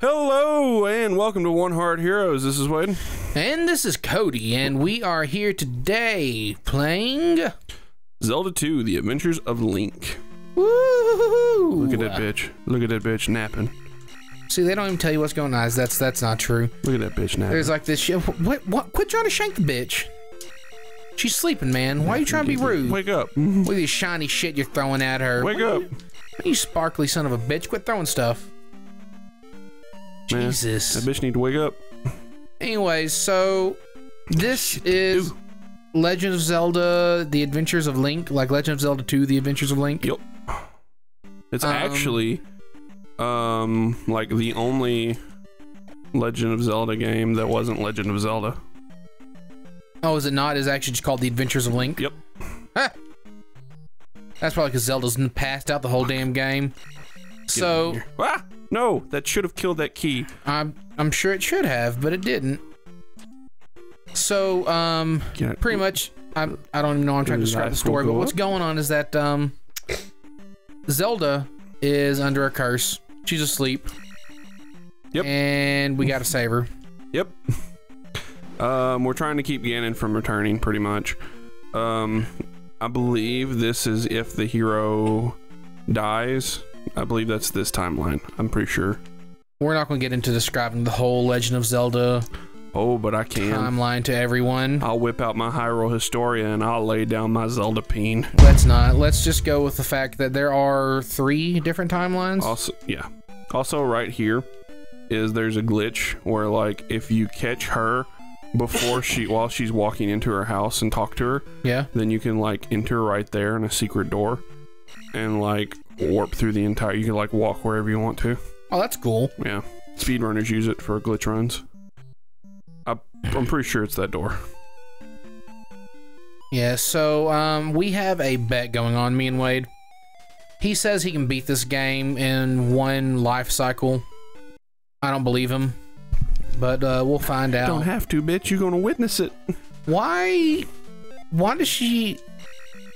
Hello and welcome to One Heart Heroes. This is Wade. And this is Cody, and we are here today playing. Zelda 2: The Adventures of Link. Woo! Look at that bitch. Look at that bitch napping. See, they don't even tell you what's going on. That's that's not true. Look at that bitch napping. There's like this shit. What? What? Quit trying to shank the bitch. She's sleeping, man. Why are you trying to be rude? Wake up. Look at this shiny shit you're throwing at her. Wake up. You sparkly son of a bitch. Quit throwing stuff. Man, Jesus. That bitch need to wake up. Anyways, so this is Legend of Zelda: The Adventures of Link, like Legend of Zelda 2: The Adventures of Link. Yep. It's Um, actually um like the only Legend of Zelda game that wasn't Legend of Zelda. Oh, is it not? Is actually just called The Adventures of Link? Yep. That's probably because Zelda's passed out the whole damn game. So Ah! No, that should have killed that key. I'm I'm sure it should have, but it didn't. So um, it. pretty much I'm I don't even know I'm trying to describe the story, but what's going on is that um, Zelda is under a curse. She's asleep. Yep. And we gotta save her. Yep. Um, we're trying to keep Ganon from returning, pretty much. Um, I believe this is if the hero dies. I believe that's this timeline. I'm pretty sure. We're not gonna get into describing the whole Legend of Zelda Oh, but I can. timeline to everyone. I'll whip out my Hyrule Historia and I'll lay down my Zelda peen. Let's not. Let's just go with the fact that there are three different timelines. Also, yeah. Also, right here is there's a glitch where, like, if you catch her before she, while she's walking into her house and talk to her, Yeah. then you can like enter right there in a secret door and like warp through the entire you can like walk wherever you want to Oh, that's cool. yeah speedrunners use it for glitch runs I, i'm pretty sure it's that door Yeah. So um, we have a bet going on. Me and Wade. He says he can beat this game in one life cycle. I don't believe him, but uh, we'll find out. don't have to bitch you're gonna witness it why? Why does she?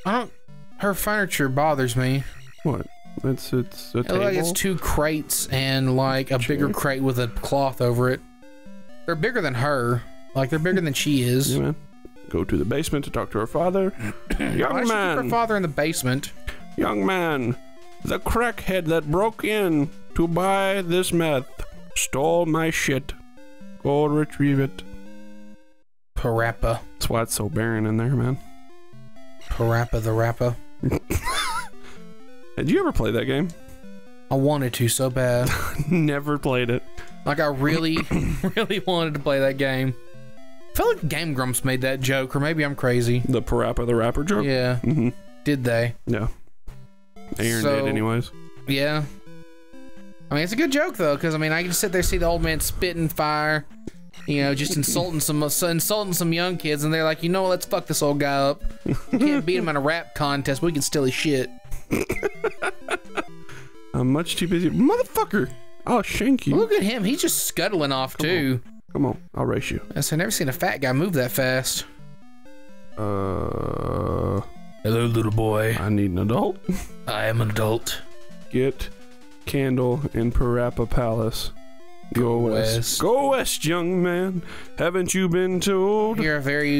I don't. Her furniture bothers me. what it's it's a looks like it's two crates and like a bigger crate with a cloth over it. They're bigger than her. Like they're bigger than she is. yeah, man. go to the basement to talk to her father Why young does she her man father in the basement? young man the crackhead that broke in to buy this meth stole my shit go retrieve it Parappa. That's why it's so barren in there, man. Parappa the Rapper. Did you ever play that game? I wanted to so bad. Never played it. Like I really, really wanted to play that game. I feel like Game Grumps made that joke, or maybe I'm crazy. The Parappa the Rapper joke? Yeah, hmm did they? Yeah. Aaron So- did, anyways. Yeah. I mean, it's a good joke though, because I mean, I can sit there see the old man spitting fire, you know, just insulting some insulting some young kids, and they're like, you know, what, let's fuck this old guy up. We can't beat him in a rap contest. but We can steal his shit. I'm much too busy. Motherfucker! I'll shank you. Look at him. He's just scuttling off too. Come on, I'll race you. I said, I've never seen a fat guy move that fast. Uh, Hello, little boy. I need an adult. I am an adult. Get candle in Parapa Palace. Go, west. west. Go west, young man. Haven't you been told? You're a very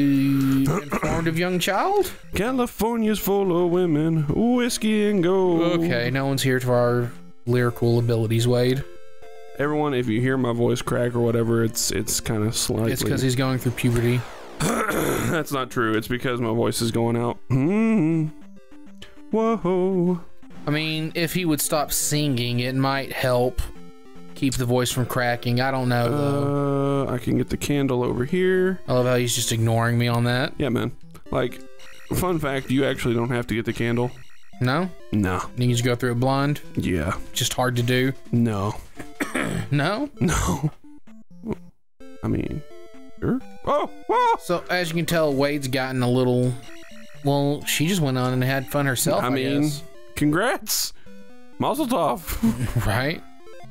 informative young child. California's full of women, whiskey and gold. Okay, no one's here for our lyrical abilities, Wade. Everyone, if you hear my voice crack or whatever, it's it's kind of slightly. It's because he's going through puberty. That's not true. It's because my voice is going out. Mm. Whoa. I mean, if he would stop singing, it might help keep the voice from cracking. I don't know, though. Uh, I can get the candle over here. I love how he's just ignoring me on that. Yeah, man. Like, fun fact, you actually don't have to get the candle. No? No. You can just go through it blind. Yeah. Just hard to do. No. No? No. I mean, sure. Oh, whoa. So, as you can tell, Wade's gotten a little. Well, she just went on and had fun herself, I, I mean, guess. congrats. Mazel tov. Right?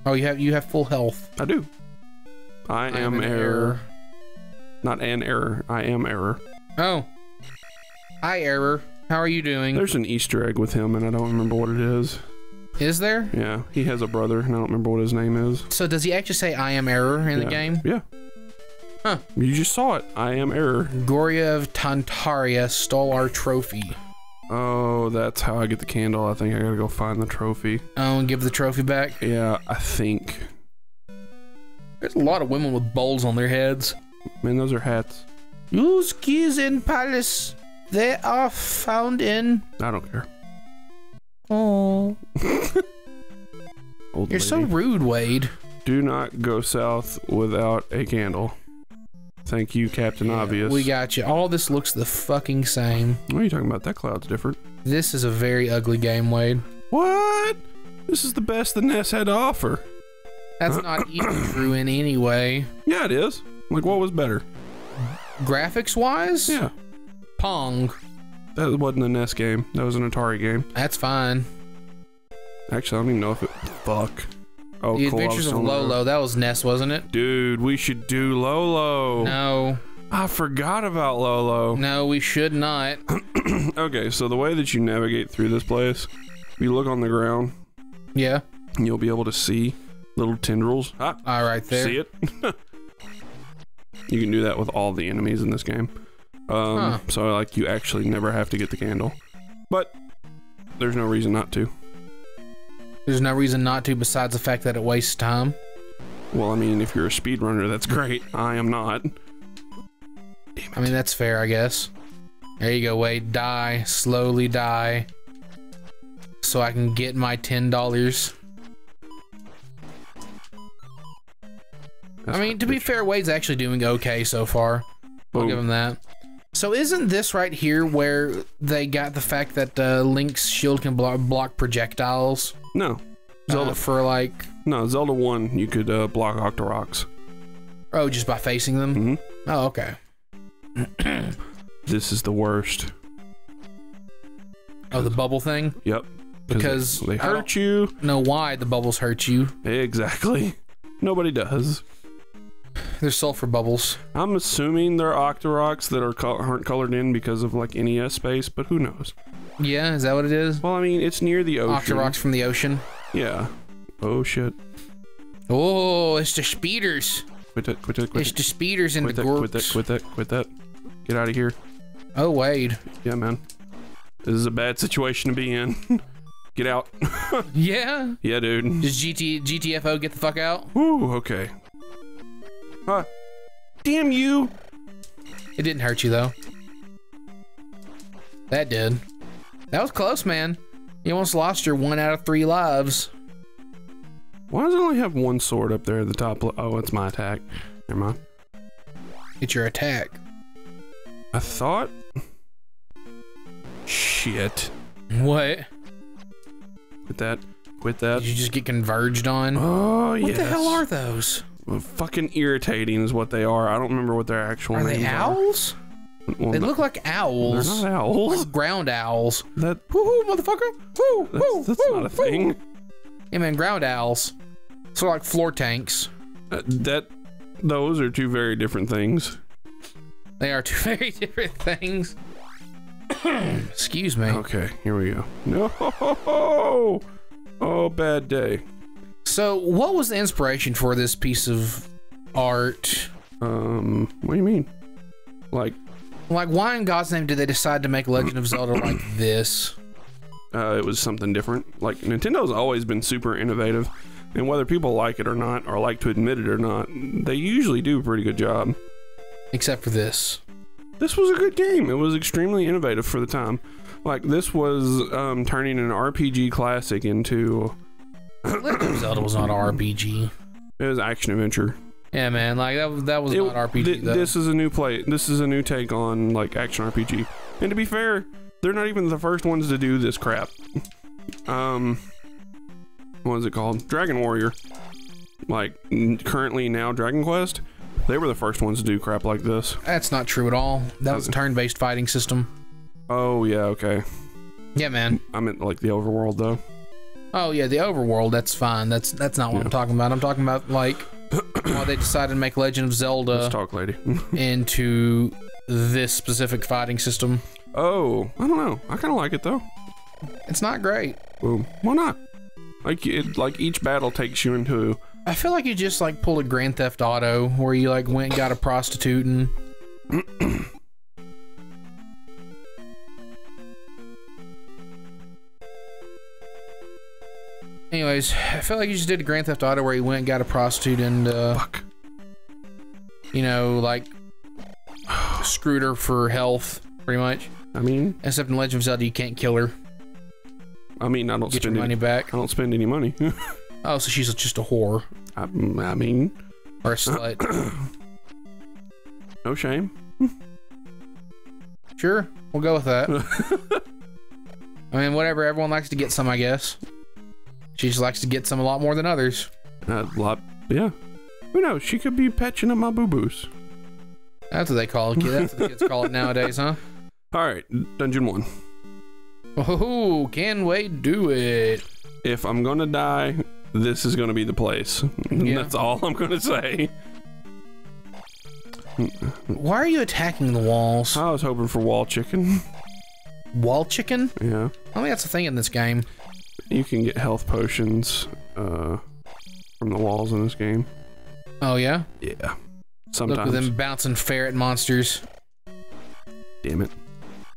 Oh, you have you have full health. I do. I, I am an error. Not an error. I am error. Oh. Hi, Error. How are you doing? There's an Easter egg with him, and I don't remember what it is. Is there? Yeah, he has a brother, and I don't remember what his name is. So does he actually say I am error in the game? Yeah. Huh. You just saw it. I am error. Goriya of Tantaria stole our trophy. Oh, that's how I get the candle. I think I gotta go find the trophy. Oh, and give the trophy back. Yeah, I think. There's a lot of women with bowls on their heads. Man, those are hats. Use keys in palace. They are found in. I don't care. Oh, you're so rude, Wade. Do not go south without a candle. Thank you, Captain Obvious. We got you. All this looks the fucking same. What are you talking about? That cloud's different. This is a very ugly game, Wade. What? This is the best the NES had to offer. That's not even true in any way. Yeah, it is. Like, what was better? Graphics wise, Yeah, Pong. that wasn't a NES game. That was an Atari game. That's fine. Actually, I don't even know if it. Fuck. Oh, the cool. Adventures of there. Lolo. That was Ness, wasn't it? Dude, we should do Lolo. No, I forgot about Lolo. no, we should not. Okay, so the way that you navigate through this place, you look on the ground, Yeah. and you'll be able to see little tendrils. Ah, All right, there. see it? you can do that with all the enemies in this game. Um, Huh. So, like, you actually never have to get the candle. But there's no reason not to. There's no reason not to, besides the fact that it wastes time. Well, I mean, if you're a speedrunner, that's great. I am not. I mean, that's fair, I guess. There you go, Wade. Die. Slowly die. So I can get my $10. That's I mean, to be fair, Wade's actually doing okay so far. I'll give him that. So isn't this right here where they got the fact that uh, Link's shield can block, block projectiles? No. Zelda. Uh, for like, no, Zelda 1, you could uh, block Octoroks. oh, just by facing them? hmm Oh, okay. This is the worst. Oh, the bubble thing? Yep. Because they hurt you. know why the bubbles hurt you. Exactly. Nobody does. They're sulfur bubbles. I'm assuming they're Octoroks that are col- aren't colored in because of like NES space, but who knows? Yeah, is that what it is? Well, I mean, it's near the ocean. Octoroks from the ocean. Yeah. Oh shit. Oh, it's the speeders. Quit that. Quit that. Quit It's the speeders and Quit the that. Quit that. Quit that. Quit that. Get out of here. Oh, Wade. Yeah, man. This is a bad situation to be in. Get out. Yeah? yeah, dude. Does GT GTFO get the fuck out? Woo. Okay. Huh. Damn you. It didn't hurt you though. That did. That was close, man. You almost lost your one out of three lives. Why does it only have one sword up there at the top? Oh, it's my attack. Never mind. It's your attack. I thought. Shit. What? Quit that. Quit that. Did you just get converged on? Oh, what yes. the hell are those? Fucking irritating is what they are. I don't remember what their actual Are names they owls? are. Well, They no- look like owls. They're not owls. Like ground owls. That Woo hoo, motherfucker! Woo, that's, woo, that's woo, not a woo. thing. Yeah, man, ground owls. So like floor tanks. Uh, that those are two very different things. They are two very different things. Excuse me. Okay, here we go. No. Oh, bad day. So, what was the inspiration for this piece of art? Um, what do you mean? Like, Like, why in God's name did they decide to make Legend of Zelda like this? uh, it was something different. Like Nintendo's always been super innovative, and whether people like it or not, or like to admit it or not, they usually do a pretty good job. Except for this. This was a good game. It was extremely innovative for the time. Like this was um, turning an RPG classic into Legend of Zelda was not an RPG. it was action adventure. Yeah, man, like that, was- that was It- not RPG thi- though. this is a new play. This is a new take on like action RPG. And to be fair, they're not even the first ones to do this crap. Um, what is it called? Dragon Warrior. Like n- currently now Dragon Quest. They were the first ones to do crap like this. That's not true at all. That was a turn-based fighting system. Oh yeah, okay. Yeah, man. I meant like the overworld though. Oh yeah, the overworld. That's fine. That's that's not what I'm talking about. I'm talking about like why they decided to make Legend of Zelda Let's talk, lady. into this specific fighting system. oh, I don't know. I kind of like it though. It's not great. Boom. Why not? Like it, like each battle takes you into. I feel like you just like pulled a Grand Theft Auto where you like went and got a prostitute and. Anyways, I feel like you just did a Grand Theft Auto where you went and got a prostitute and, uh, Fuck. you know, like screwed her for health, pretty much. I mean, Except in Legend of Zelda, you can't kill her. I mean, I don't Get your spend money any. back. I don't spend any money. Oh, so she's just a whore I, I mean, or a slut. no shame. Sure, we'll go with that. I mean, whatever. Everyone likes to get some, I guess. She just likes to get some a lot more than others. A lot. Yeah. Who knows? She could be patching up my boo boos. That's what they call it. That's what the kids call it nowadays, huh? All right, dungeon one. Oh, can we do it? If I'm gonna die, this is gonna be the place. Yeah. That's all I'm gonna say. Why are you attacking the walls? I was hoping for wall chicken. Wall chicken? Yeah. I think that's a thing in this game. You can get health potions uh, from the walls in this game. Oh yeah. Yeah. Sometimes. Look at them bouncing ferret monsters, Damn it.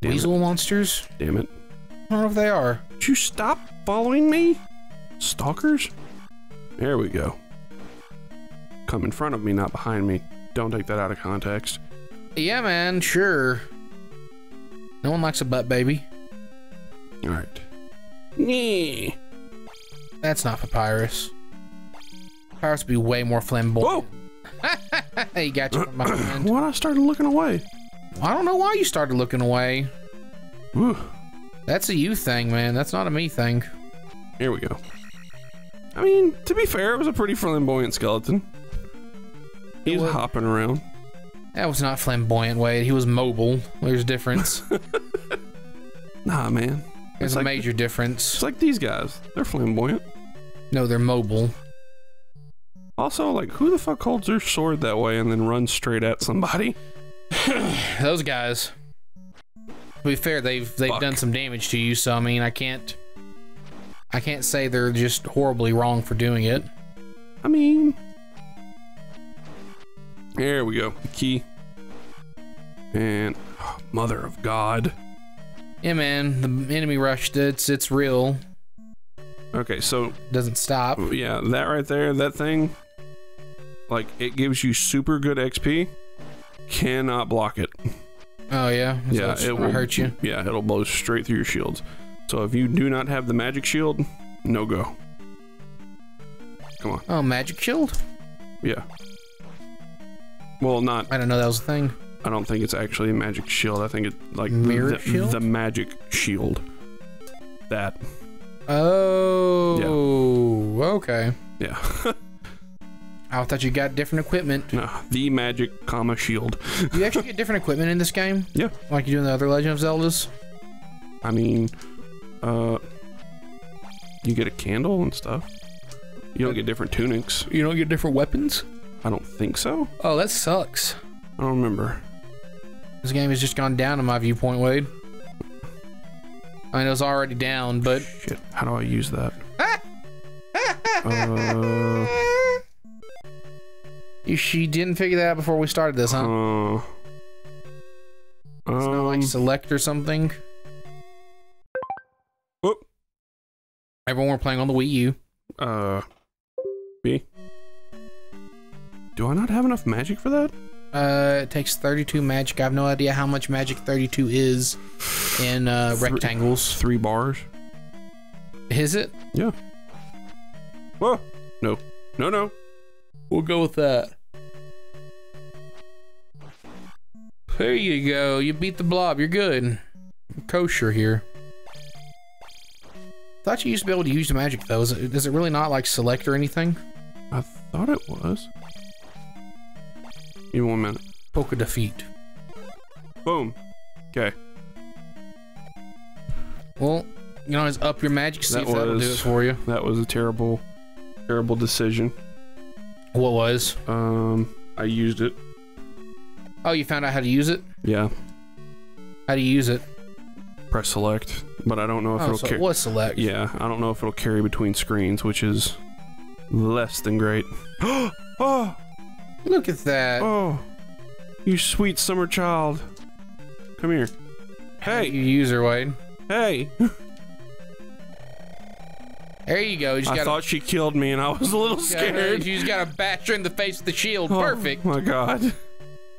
Damn weasel monsters. Damn it. I don't know if they are. Would you stop following me? Stalkers? There we go. Come in front of me, not behind me. Don't take that out of context. Yeah, man. Sure. No one likes a butt baby. All right. Yeah. That's not papyrus. Papyrus would be way more flamboyant. Whoa! he got you from behind. Why I started looking away? I don't know why you started looking away. Whew. That's a you thing, man. That's not a me thing. Here we go. I mean, to be fair, it was a pretty flamboyant skeleton. He was- hopping around. That was not flamboyant, Wade. He was mobile. There's a difference. Nah, man. There's It's a like- major difference. It's like these guys. They're flamboyant. No, they're mobile. Also, like, who the fuck holds their sword that way and then runs straight at somebody? Those guys. To be fair, they've they've Fuck. done some damage to you, so I mean, I can't. I can't say they're just horribly wrong for doing it. I mean, there we go. The key. And oh, mother of God. Yeah, man. The enemy rush. It's it's real. Okay, so Doesn't stop. yeah, that right there, that thing, like it gives you super good XP. Cannot block it. Oh yeah. Yeah, it will hurt you. Yeah, it'll blow straight through your shields. So if you do not have the magic shield, no go. Come on. Oh, magic shield. Yeah. Well, not. I don't know that was a thing. I don't think it's actually a magic shield. I think it's like Mirror the, shield? the magic shield. That. Oh. Okay. Yeah. I thought you got different equipment. no, the magic comma shield. You actually get different equipment in this game, Yeah. like you do in the other Legend of Zeldas. I mean, uh, you get a candle and stuff. You don't get different tunics. You don't get different weapons. I don't think so. Oh, that sucks. I don't remember. This game has just gone down in my viewpoint, Wade. I mean, it was already down, but Shit. How do I use that? uh, she didn't figure that out before we started this, huh? uh, It's not like um, select or something. whoop. Everyone were playing on the Wii U. Uh, B. Do I not have enough magic for that? Uh, it takes 32 magic. I have no idea how much magic 32 is in uh, Three- rectangles. Three bars. Is it? Yeah. Whoa. No. No, no. We'll go with that. There you go. You beat the blob. You're good. You're kosher here. Thought you used to be able to use the magic though. Is it, is it really not like select or anything? I thought it was. Give me one minute. Poke defeat. Boom. Okay. Well, you know, just up your magic. See That if that'll do was- it for you. That was a terrible, terrible decision. What was? Um, I used it. Oh, you found out how to use it. Yeah. How do you use it? Press select. but I don't know if Oh, it'll so carry. was select. Yeah, I don't know if it'll carry between screens, which is less than great. oh, Look at that. oh, you sweet summer child. Come here. Hey. You user Wade. hey. There you go. You I gotta, thought she killed me and I was a little scared. You just gotta bash her in the face with the shield. Oh, Perfect. my god.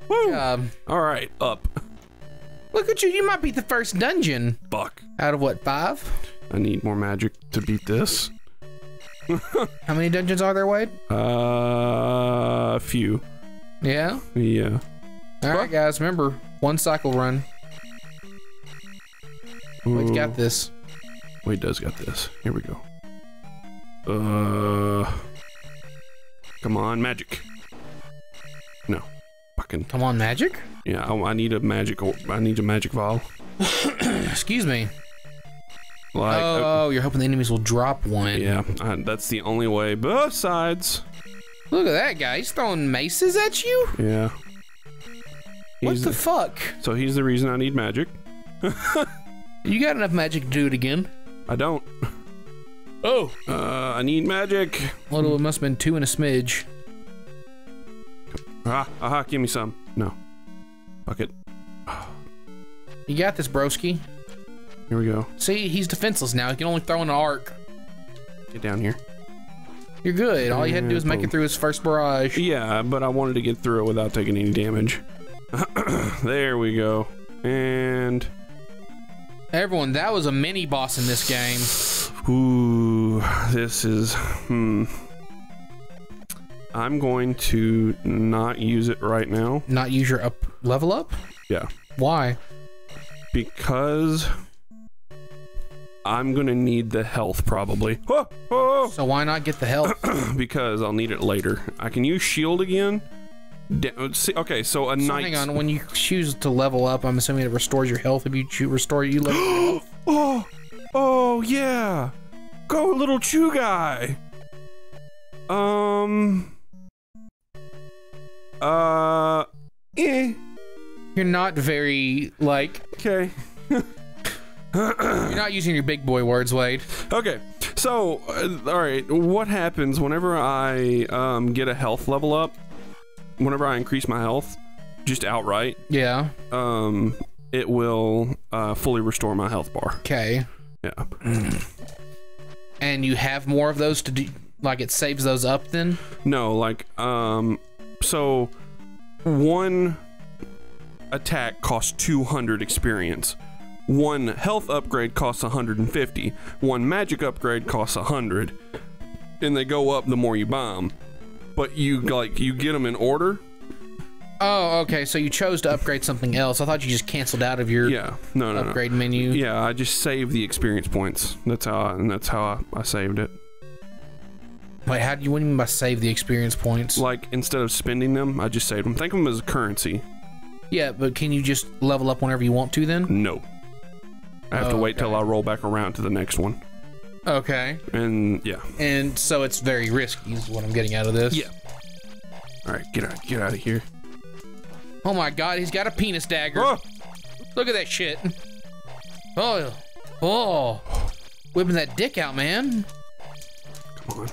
Woo. Um, All right, up. look at you. You might beat the first dungeon Fuck. out of what five? I need more magic to beat this. How many dungeons are there, Wade? Uh, a few. Yeah. Yeah. All right, guys. Remember one cycle run. Wade's got this. Wade does got this. Here we go. Uh, come on, magic. No, fucking Come on, magic. yeah. I, I need a magic. I need a magic vial. Excuse me. Like, uh, oh, you're hoping the enemies will drop one. yeah. That's the only way. Besides, Look at that guy. He's throwing maces at you. yeah. What He's the fuck? so he's the reason I need magic. You got enough magic to do it again. I don't. Oh. Uh, I need magic. Well, it must have been two and a smidge. Ah, aha, give me some. No. Fuck it. You got this, broski. Here we go. See, he's defenseless now. He can only throw in an arc. Get down here. You're good. All you had to do was make it through his first barrage. Yeah, but I wanted to get through it without taking any damage. there we go. And Everyone, that was a mini boss in this game. ooh, this is hmm. I'm going to not use it right now. Not use your up level up? Yeah, Why? because I'm gonna need the health probably. Oh, oh, So why not get the health? because I'll need it later. I can use shield again. Da- see, okay, so a So knight. hang on, when you choose to level up, I'm assuming it restores your health. If you choose restore you level your health. Oh, oh yeah. Go little chew guy. Um. Uh. Eh. You're not very like Okay. you're not using your big boy words, Wade. Okay. So, uh, all right. What happens whenever I um get a health level up? Whenever I increase my health, just outright, Yeah. um, it will uh, fully restore my health bar. Okay. Yeah. And you have more of those to do. Like it saves those up then. No, like um so one attack costs 200 experience. One health upgrade costs 150. One magic upgrade costs 100. And they go up the more you buy them. But you like you get them in order. Oh, okay. So you chose to upgrade something else. I thought you just canceled out of your Yeah. No, no, no. upgrade menu. Yeah, I just saved the experience points. That's how I, and that's how I, I saved it. Wait, how do you what do you mean by save the experience points? Like instead of spending them, I just saved them. Think of them as a currency. Yeah, but can you just level up whenever you want to then? No. I have to Oh, wait till. I roll back around to the next one. Okay. And yeah. And so it's very risky is what I'm getting out of this. Yeah. All right, get out, get out of here. Oh my god, he's got a penis dagger. Oh, Look at that shit. Oh. Oh. Whipping that dick out, man. come on.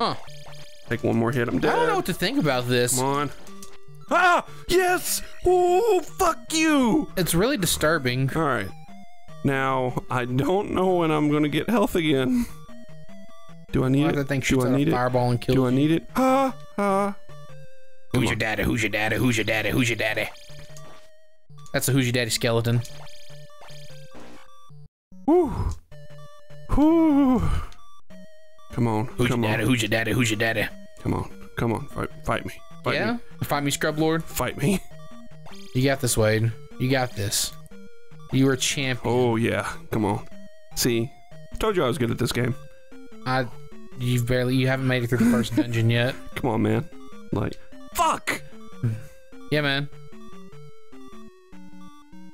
Huh. Take one more hit. I'm dead. I don't know what to think about this. Come on. Ah, yes. Oh, fuck you. It's really disturbing. All right. Now I don't know when I'm gonna get health again. Do I need it? thing Do I need a it? fireball and kills Do I need it? Ah, ah. Who's your daddy? Who's your daddy? Who's your daddy? Who's your daddy? That's a who's your daddy skeleton. Whew. Whew. Come on. Who's come your on. daddy? Who's your daddy? Who's your daddy? Come on. Come on. Fight, fight me. Fight yeah? me. Find me, Scrub Lord. Fight me. You got this, Wade. You got this. You are a champion. Oh yeah. Come on. See, told you I was good at this game. I, you've barely, you haven't made it through the first dungeon yet. Come on, man. Like, fuck. Yeah, man.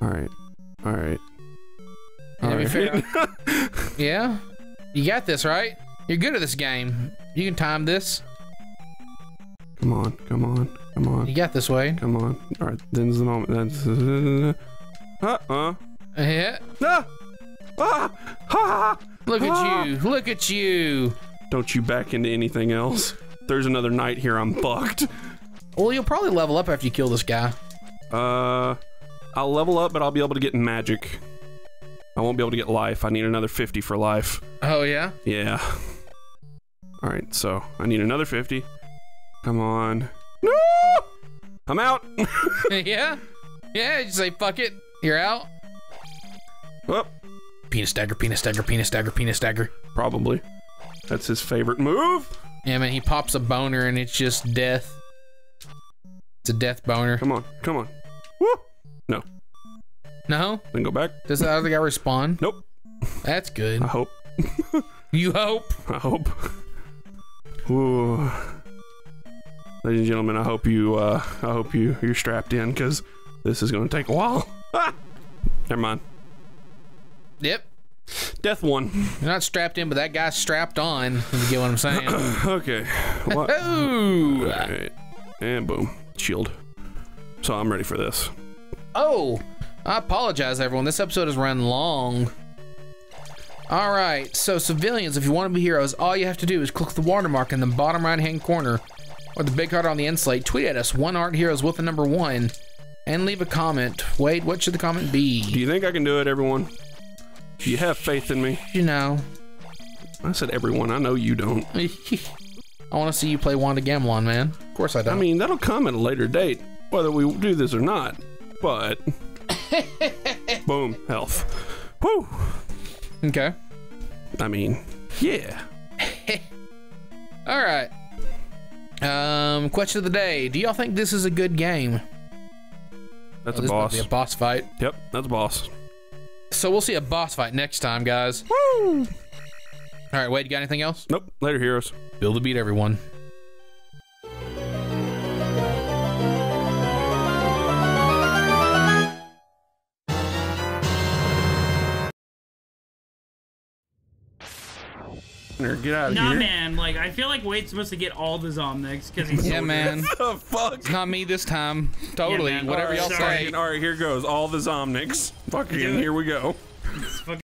All right. All right. Let me right. figure Yeah? You got this, right? You're good at this game. You can time this. come on. You got this way. Come on. All right. Then's the moment. That's. Uh, uh. Yeah. Ah! Ah! Ah! Look Ah! at you. Look at you. Don't you back into anything else. There's another knight here. I'm fucked. Well, you'll probably level up after you kill this guy. Uh, I'll level up, but I'll be able to get magic. I won't be able to get life. I need another 50 for life. Oh, yeah? Yeah. All right, so I need another 50. Come on. No! I'm out. yeah? Yeah, you say fuck it. You're out. oh, Penis dagger, penis dagger, penis dagger, penis dagger. probably. That's his favorite move. Yeah, man, he pops a boner and it's just death. It's a death boner. Come on, come on. Woo! No, No? then go back. Does the other guy respawn? Nope. That's good. I hope. You hope. I hope. Ooh. Ladies and gentlemen, I hope you uh I hope you you're strapped in because this is gonna take a while. Ah! Never mind. Yep. Death one. You're not strapped in, but that guy's strapped on. If you get what I'm saying. okay. What? Ooh. Alright. And boom. Shield. So I'm ready for this. Oh, I apologize, everyone. This episode has run long. All right, so civilians, if you want to be heroes, all you have to do is click the watermark in the bottom right-hand corner or the big heart on the end slate. Tweet at us, One Heart Heroes with the number one, and leave a comment. Wade, what should the comment be? Do you think I can do it, everyone? Do you have faith in me? You know, I said everyone. I know you don't. I want to see you play Wand of Gamelon, man. Of course I don't. I mean, that'll come at a later date, whether we do this or not. But boom, health. Woo. okay. I mean, yeah. All right. Um, question of the day: Do y'all think this is a good game? That's Oh, a boss. a boss fight. Yep, that's a boss. So we'll see a boss fight next time, guys. Woo! All right, Wade, you got anything else? Nope. Later, heroes. Build a beat, everyone. Or Get out of Nah, here. man. Like, I feel like Wade's supposed to get all the Zomnics because he's Yeah, so man. the fuck? It's not me this time. Totally. man. Whatever Alright, y'all sorry. say. All right, here goes. All the Zomnics. Fucking here we go. good.